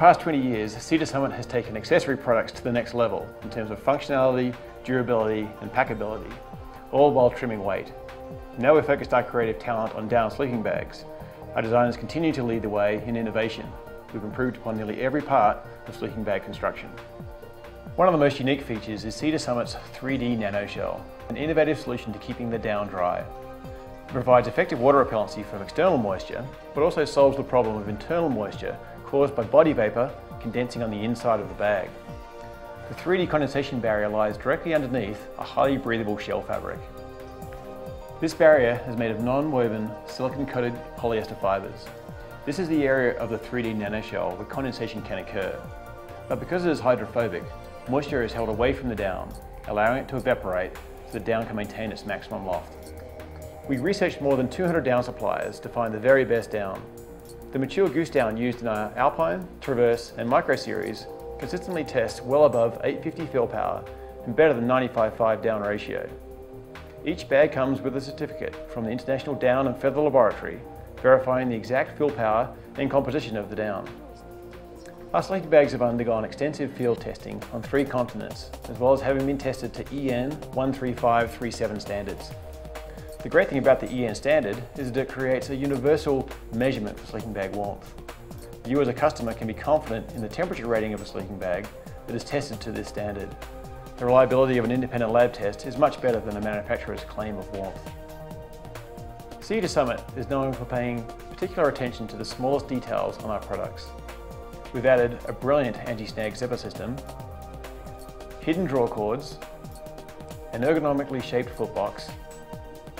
past 20 years, Sea to Summit has taken accessory products to the next level in terms of functionality, durability and packability, all while trimming weight. Now we've focused our creative talent on down sleeping bags. Our designers continue to lead the way in innovation. We've improved upon nearly every part of sleeping bag construction. One of the most unique features is Sea to Summit's 3D Nano Shell, an innovative solution to keeping the down dry. It provides effective water repellency from external moisture, but also solves the problem of internal moisture caused by body vapour condensing on the inside of the bag. The 3D condensation barrier lies directly underneath a highly breathable shell fabric. This barrier is made of non-woven silicon-coated polyester fibres. This is the area of the 3D nanoshell where condensation can occur. But because it is hydrophobic, moisture is held away from the down, allowing it to evaporate so the down can maintain its maximum loft. We researched more than 200 down suppliers to find the very best down. The mature goose down used in our Alpine, Traverse and Micro series consistently tests well above 850 fill power and better than 95-5 down ratio. Each bag comes with a certificate from the International Down and Feather Laboratory verifying the exact fill power and composition of the down. Our sleeping bags have undergone extensive field testing on three continents, as well as having been tested to EN 13537 standards. The great thing about the EN standard is that it creates a universal measurement for sleeping bag warmth. You as a customer can be confident in the temperature rating of a sleeping bag that is tested to this standard. The reliability of an independent lab test is much better than a manufacturer's claim of warmth. Sea to Summit is known for paying particular attention to the smallest details on our products. We've added a brilliant anti-snag zipper system, hidden draw cords, an ergonomically shaped footbox,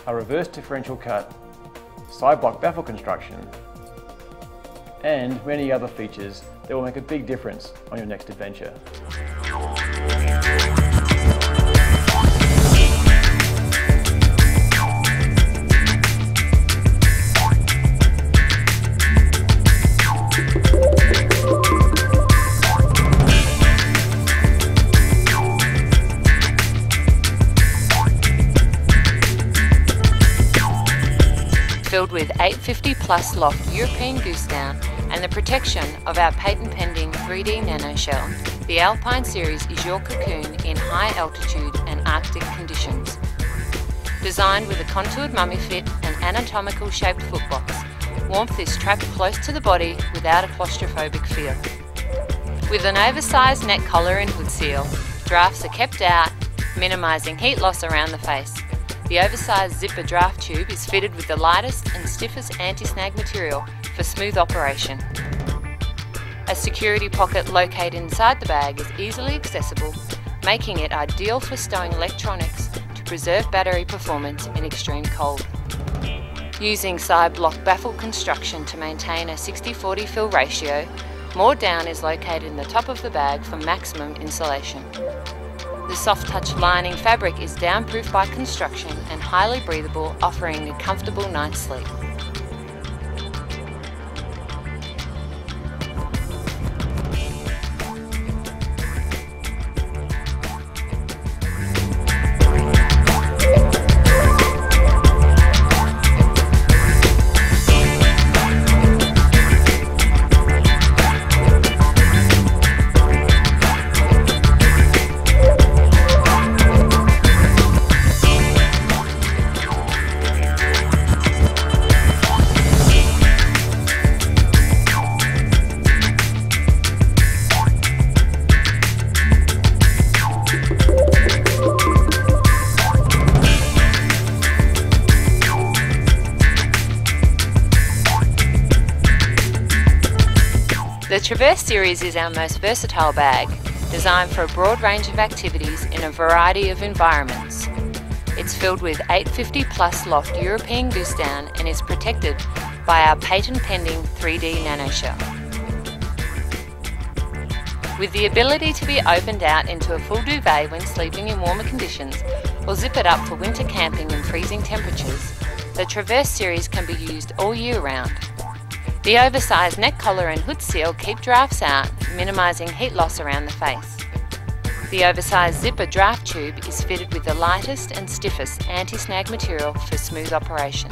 a reverse differential cut, side block baffle construction, and many other features that will make a big difference on your next adventure. Filled with 850 plus loft European goose down and the protection of our patent pending 3D nano shell. The Alpine series is your cocoon in high altitude and arctic conditions. Designed with a contoured mummy fit and anatomical shaped footbox, warmth is trapped close to the body without a claustrophobic feel. With an oversized neck collar and hood seal, drafts are kept out, minimising heat loss around the face. The oversized zipper draft tube is fitted with the lightest and stiffest anti-snag material for smooth operation. A security pocket located inside the bag is easily accessible, making it ideal for stowing electronics to preserve battery performance in extreme cold. Using side block baffle construction to maintain a 60-40 fill ratio, more down is located in the top of the bag for maximum insulation. The soft touch lining fabric is downproof by construction and highly breathable, offering a comfortable night's sleep. Traverse series is our most versatile bag, designed for a broad range of activities in a variety of environments. It's filled with 850 plus loft European goose down and is protected by our patent pending 3D nano shell. With the ability to be opened out into a full duvet when sleeping in warmer conditions or zip it up for winter camping in freezing temperatures, the Traverse series can be used all year round. The oversized neck collar and hood seal keep drafts out, minimising heat loss around the face. The oversized zipper draft tube is fitted with the lightest and stiffest anti-snag material for smooth operation.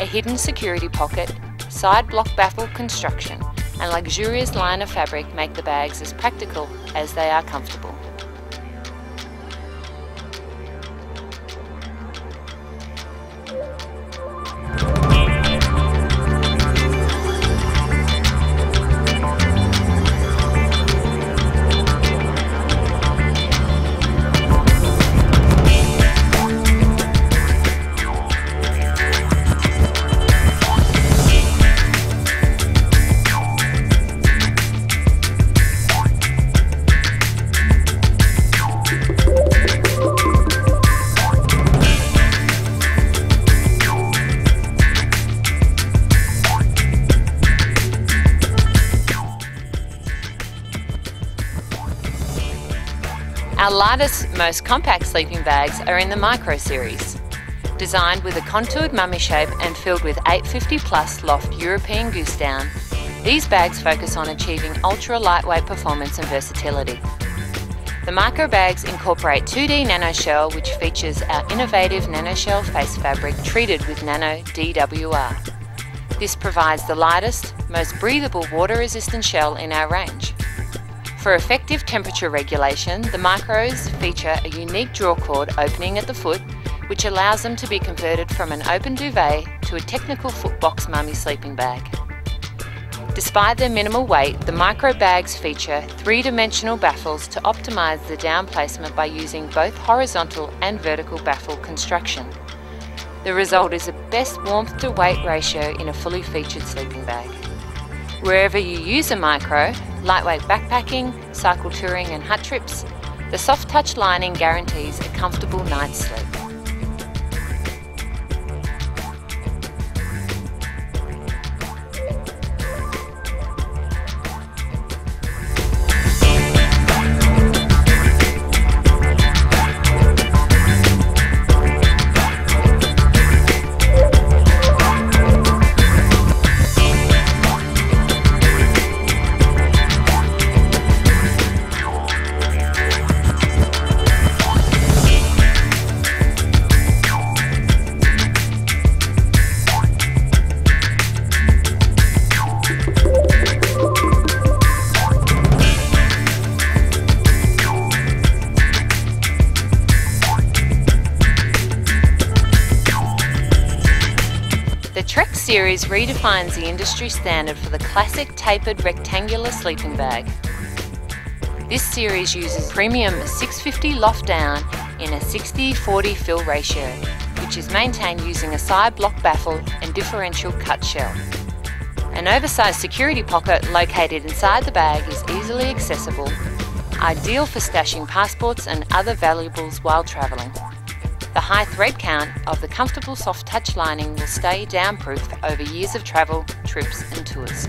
A hidden security pocket, side block baffle construction and luxurious liner fabric make the bags as practical as they are comfortable. Our lightest, most compact sleeping bags are in the Micro series. Designed with a contoured mummy shape and filled with 850 plus loft European goose down, these bags focus on achieving ultra lightweight performance and versatility. The micro bags incorporate 2D nanoshell which features our innovative nanoshell face fabric treated with nano DWR. This provides the lightest, most breathable water resistant shell in our range. For effective temperature regulation, the micros feature a unique draw cord opening at the foot, which allows them to be converted from an open duvet to a technical footbox mummy sleeping bag. Despite their minimal weight, the micro bags feature three-dimensional baffles to optimise the down placement by using both horizontal and vertical baffle construction. The result is a best warmth to weight ratio in a fully featured sleeping bag. Wherever you use a micro, lightweight backpacking, cycle touring and hut trips, the soft touch lining guarantees a comfortable night's sleep. Series redefines the industry standard for the classic tapered rectangular sleeping bag. This series uses premium 650 loft down in a 60-40 fill ratio, which is maintained using a side block baffle and differential cut shell. An oversized security pocket located inside the bag is easily accessible, ideal for stashing passports and other valuables while travelling. The high thread count of the comfortable soft touch lining will stay downproof over years of travel, trips and tours.